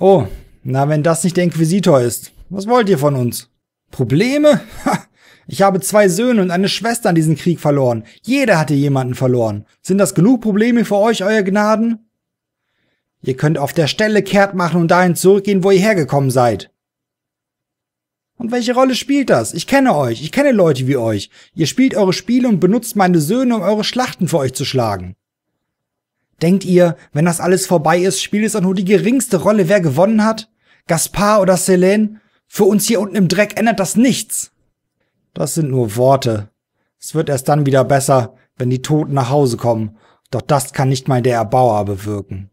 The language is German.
Oh, na, wenn das nicht der Inquisitor ist. Was wollt ihr von uns? Probleme? Ha, ich habe zwei Söhne und eine Schwester an diesem Krieg verloren. Jeder hatte jemanden verloren. Sind das genug Probleme für euch, euer Gnaden? Ihr könnt auf der Stelle kehrt machen und dahin zurückgehen, wo ihr hergekommen seid. Und welche Rolle spielt das? Ich kenne euch, ich kenne Leute wie euch. Ihr spielt eure Spiele und benutzt meine Söhne, um eure Schlachten für euch zu schlagen. Denkt ihr, wenn das alles vorbei ist, spielt es auch nur die geringste Rolle, wer gewonnen hat? Gaspar oder Selene? Für uns hier unten im Dreck ändert das nichts. Das sind nur Worte. Es wird erst dann wieder besser, wenn die Toten nach Hause kommen. Doch das kann nicht mal der Erbauer bewirken.